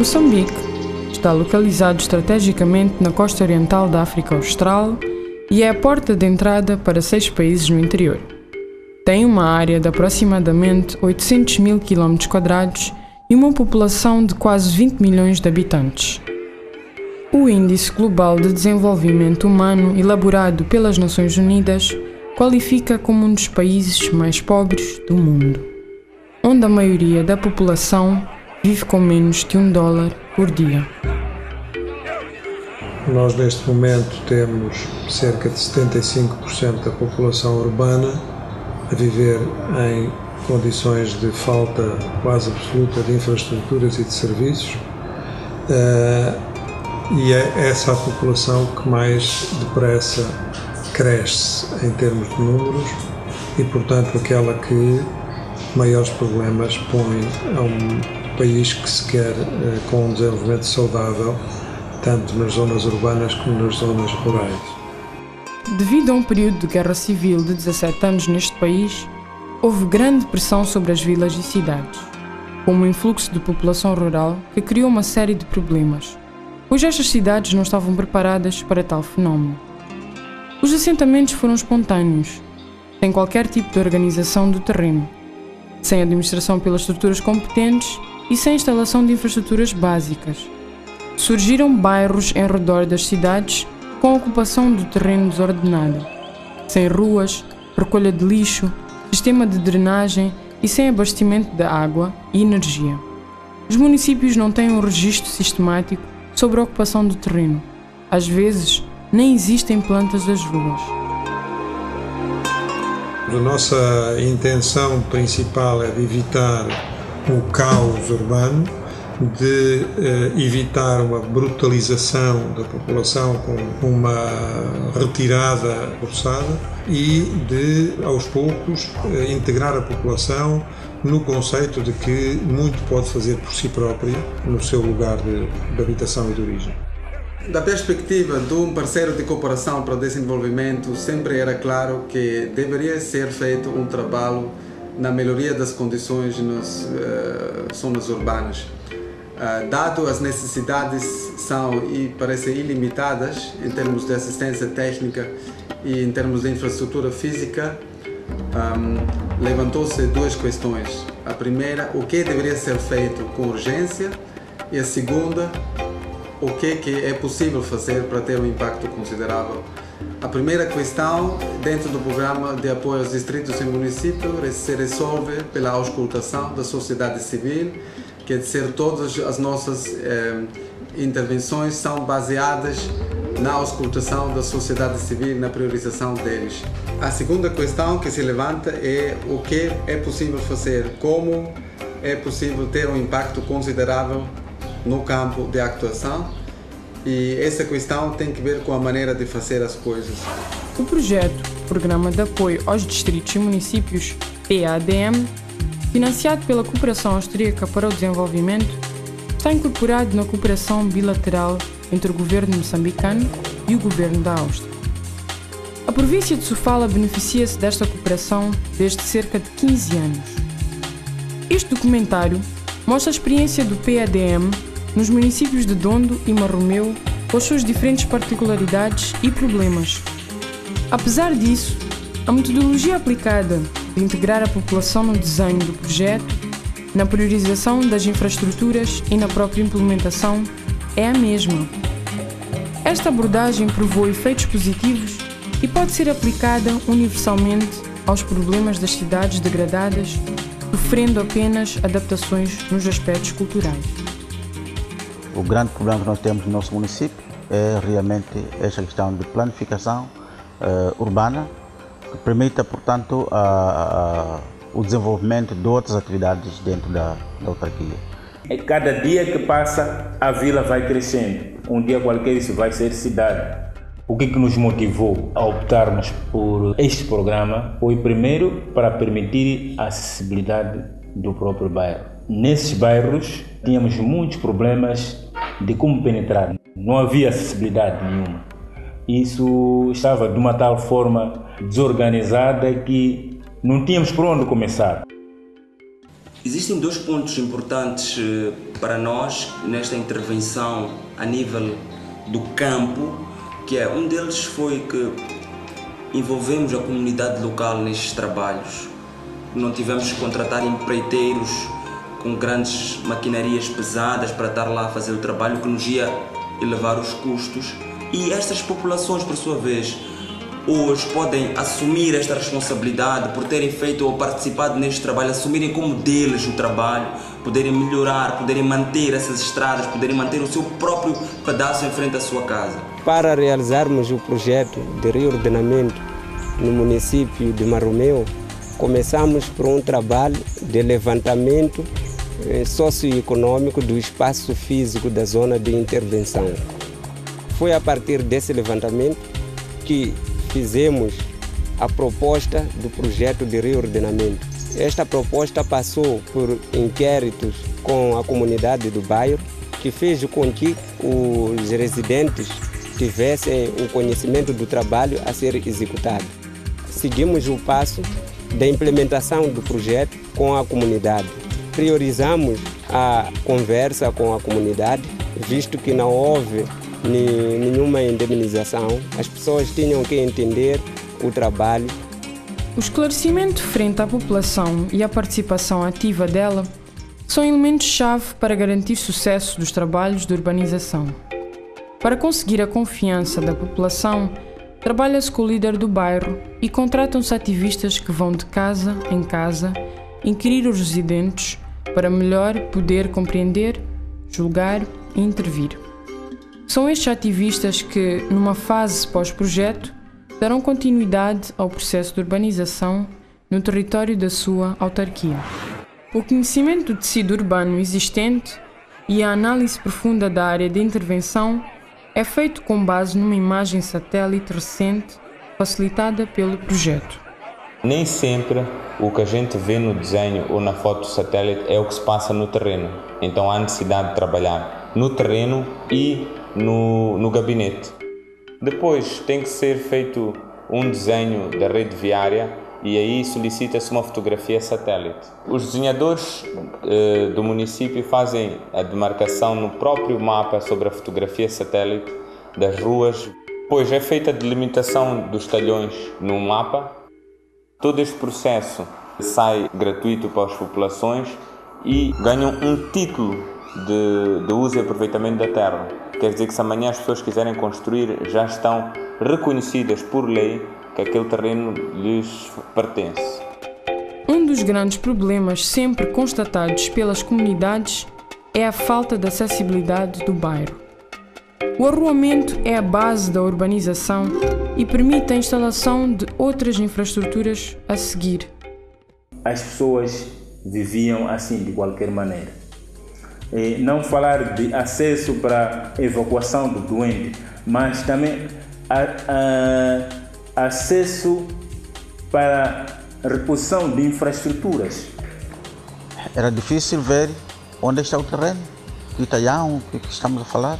Moçambique está localizado estrategicamente na costa oriental da África Austral e é a porta de entrada para seis países no interior. Tem uma área de aproximadamente 800 mil km e uma população de quase 20 milhões de habitantes. O Índice Global de Desenvolvimento Humano, elaborado pelas Nações Unidas, qualifica como um dos países mais pobres do mundo, onde a maioria da população vive com menos de um dólar por dia. Nós, neste momento, temos cerca de 75% da população urbana a viver em condições de falta quase absoluta de infraestruturas e de serviços. Uh, e é essa a população que mais depressa cresce em termos de números e, portanto, aquela que maiores problemas põe a um país que se quer eh, com um desenvolvimento saudável, tanto nas zonas urbanas como nas zonas rurais. Devido a um período de guerra civil de 17 anos neste país, houve grande pressão sobre as vilas e cidades, como o influxo de população rural que criou uma série de problemas, pois estas cidades não estavam preparadas para tal fenómeno. Os assentamentos foram espontâneos, sem qualquer tipo de organização do terreno, sem administração pelas estruturas competentes e sem instalação de infraestruturas básicas. Surgiram bairros em redor das cidades com ocupação do terreno desordenada, sem ruas, recolha de lixo, sistema de drenagem e sem abastecimento de água e energia. Os municípios não têm um registro sistemático sobre a ocupação do terreno. Às vezes, nem existem plantas das ruas. A nossa intenção principal é evitar o caos urbano, de eh, evitar uma brutalização da população com uma retirada forçada e de, aos poucos, eh, integrar a população no conceito de que muito pode fazer por si própria no seu lugar de, de habitação e de origem. Da perspectiva de um parceiro de cooperação para o desenvolvimento, sempre era claro que deveria ser feito um trabalho na melhoria das condições nas uh, zonas urbanas. Uh, dado as necessidades são e parecem ilimitadas em termos de assistência técnica e em termos de infraestrutura física, um, levantou-se duas questões. A primeira, o que deveria ser feito com urgência? E a segunda, o que, que é possível fazer para ter um impacto considerável a primeira questão, dentro do programa de apoio aos distritos e municípios, se resolve pela auscultação da sociedade civil, quer dizer, todas as nossas eh, intervenções são baseadas na auscultação da sociedade civil, na priorização deles. A segunda questão que se levanta é o que é possível fazer, como é possível ter um impacto considerável no campo de actuação e essa questão tem que ver com a maneira de fazer as coisas. O projeto Programa de Apoio aos Distritos e Municípios, PADM, financiado pela Cooperação Austríaca para o Desenvolvimento, está incorporado na cooperação bilateral entre o governo moçambicano e o governo da Áustria. A província de Sofala beneficia-se desta cooperação desde cerca de 15 anos. Este documentário mostra a experiência do PADM nos municípios de Dondo e Marromeu, com as suas diferentes particularidades e problemas. Apesar disso, a metodologia aplicada de integrar a população no desenho do projeto, na priorização das infraestruturas e na própria implementação é a mesma. Esta abordagem provou efeitos positivos e pode ser aplicada universalmente aos problemas das cidades degradadas, sofrendo apenas adaptações nos aspectos culturais. O grande problema que nós temos no nosso município é realmente esta questão de planificação uh, urbana, que permita, portanto, a, a, o desenvolvimento de outras atividades dentro da, da autarquia. E cada dia que passa, a vila vai crescendo. Um dia qualquer isso vai ser cidade. O que nos motivou a optarmos por este programa foi, primeiro, para permitir a acessibilidade do próprio bairro. Nesses bairros, tínhamos muitos problemas de como penetrar. Não havia acessibilidade nenhuma. Isso estava de uma tal forma desorganizada que não tínhamos por onde começar. Existem dois pontos importantes eh, para nós nesta intervenção a nível do campo, que é um deles foi que envolvemos a comunidade local nestes trabalhos. Não tivemos que contratar empreiteiros com grandes maquinarias pesadas para estar lá a fazer o trabalho que nos ia elevar os custos. E estas populações, por sua vez, hoje podem assumir esta responsabilidade por terem feito ou participado neste trabalho, assumirem como deles o trabalho, poderem melhorar, poderem manter essas estradas, poderem manter o seu próprio pedaço em frente à sua casa. Para realizarmos o projeto de reordenamento no município de Marromeu, começamos por um trabalho de levantamento socioeconômico do espaço físico da zona de intervenção. Foi a partir desse levantamento que fizemos a proposta do projeto de reordenamento. Esta proposta passou por inquéritos com a comunidade do bairro, que fez com que os residentes tivessem o conhecimento do trabalho a ser executado. Seguimos o passo da implementação do projeto com a comunidade. Priorizamos a conversa com a comunidade, visto que não houve nenhuma indemnização. As pessoas tinham que entender o trabalho. O esclarecimento frente à população e a participação ativa dela são elementos-chave para garantir sucesso dos trabalhos de urbanização. Para conseguir a confiança da população, trabalha-se com o líder do bairro e contratam-se ativistas que vão de casa em casa inquirir os residentes para melhor poder compreender, julgar e intervir. São estes ativistas que, numa fase pós-projeto, darão continuidade ao processo de urbanização no território da sua autarquia. O conhecimento do tecido urbano existente e a análise profunda da área de intervenção é feito com base numa imagem satélite recente facilitada pelo projeto. Nem sempre o que a gente vê no desenho ou na foto satélite é o que se passa no terreno. Então há necessidade de trabalhar no terreno e no, no gabinete. Depois tem que ser feito um desenho da rede viária e aí solicita-se uma fotografia satélite. Os desenhadores eh, do município fazem a demarcação no próprio mapa sobre a fotografia satélite das ruas. Depois é feita a delimitação dos talhões no mapa. Todo este processo sai gratuito para as populações e ganham um título de, de uso e aproveitamento da terra. Quer dizer que se amanhã as pessoas quiserem construir, já estão reconhecidas por lei que aquele terreno lhes pertence. Um dos grandes problemas sempre constatados pelas comunidades é a falta de acessibilidade do bairro. O arruamento é a base da urbanização e permite a instalação de outras infraestruturas a seguir. As pessoas viviam assim de qualquer maneira não falar de acesso para evacuação do doente, mas também a, a, acesso para reposição de infraestruturas. Era difícil ver onde está o terreno, o Itaião, o que estamos a falar.